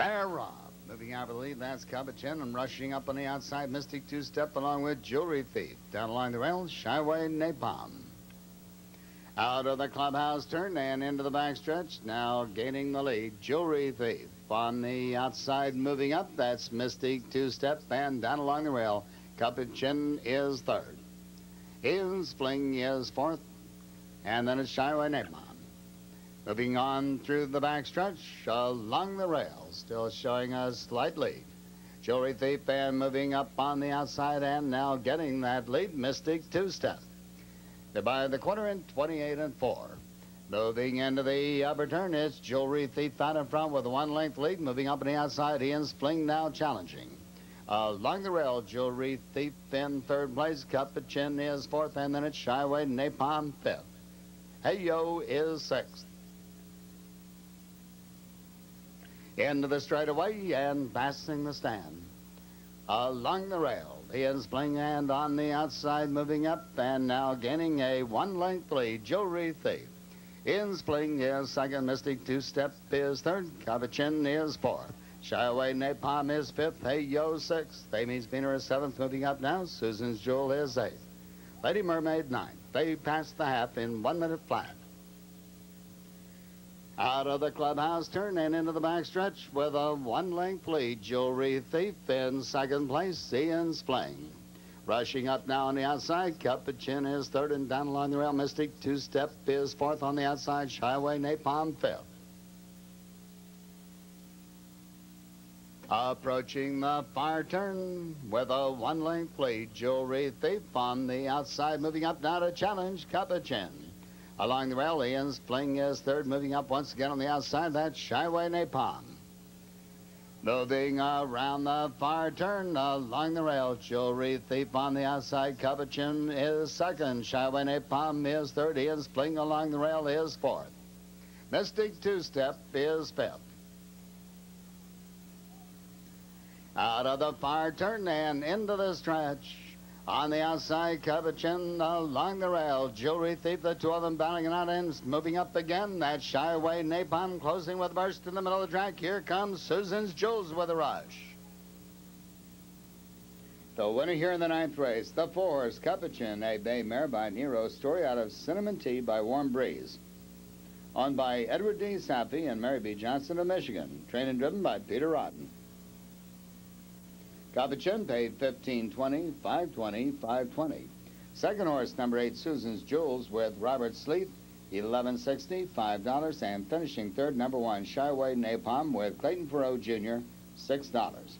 Bear Rob. Moving out of the lead, that's Chin, and rushing up on the outside, Mystic Two-Step along with Jewelry Thief. Down along the rail, Shyway Napalm. Out of the clubhouse turn and into the backstretch, now gaining the lead, Jewelry Thief. On the outside moving up, that's Mystic Two-Step, and down along the rail, Chin is third. His Fling is fourth, and then it's Shyway Napalm. Moving on through the backstretch, along the rail, still showing a slight lead. Jewelry Thief and moving up on the outside and now getting that lead, Mystic two-step. They're by the quarter in 28 and 4. Moving into the upper turn, it's Jewelry Thief out in front with a one-length lead. Moving up on the outside, Ian's Fling now challenging. Along the rail, Jewelry Thief in third place. Cut the chin is fourth, and then it's Shyway Napalm fifth. Hey Yo is sixth. Into the straightaway and passing the stand. Along the rail, Ian's Fling and on the outside moving up and now gaining a one-length lead, Jewelry Thief. Ian's Fling is second, Mystic Two-Step is third, Cappuccine is fourth. Shyway Napalm is fifth, Hey Yo sixth, Amy's Beaner is seventh, moving up now, Susan's Jewel is eighth. Lady Mermaid ninth. They passed the half in one minute flat. Out of the clubhouse turn and into the backstretch with a one-length lead. Jewelry Thief in second place. Ian's Fling. Rushing up now on the outside. Chin is third and down along the rail. Mystic two-step is fourth on the outside. Shyway Napalm fifth. Approaching the far turn with a one-length lead. Jewelry Thief on the outside. Moving up now to challenge Chin. Along the rail, Ian's Fling is third, moving up once again on the outside. That's Shyway Napalm. Moving around the far turn along the rail, Jewelry Thief on the outside. Cappuccine is second. Shyway Napalm is third. Ian's Fling along the rail is fourth. Mystic Two-Step is fifth. Out of the far turn and into the stretch. On the outside, Cappuccine along the rail. Jewelry Thief, the two of them battling it out and moving up again. That Shyway Napalm closing with burst in the middle of the track. Here comes Susan's Jewels with a rush. The winner here in the ninth race, the fours, Cappuccine, a bay mare by Nero, story out of Cinnamon Tea by Warm Breeze. Owned by Edward D. Sappy and Mary B. Johnson of Michigan. Trained and driven by Peter Otten. Cappuccine paid 1520, 520, 520. Second horse, number eight, Susan's Jewels with Robert Sleeth, 1160, $5. And finishing third, number one, Shyway Napalm with Clayton Farrow Jr., $6.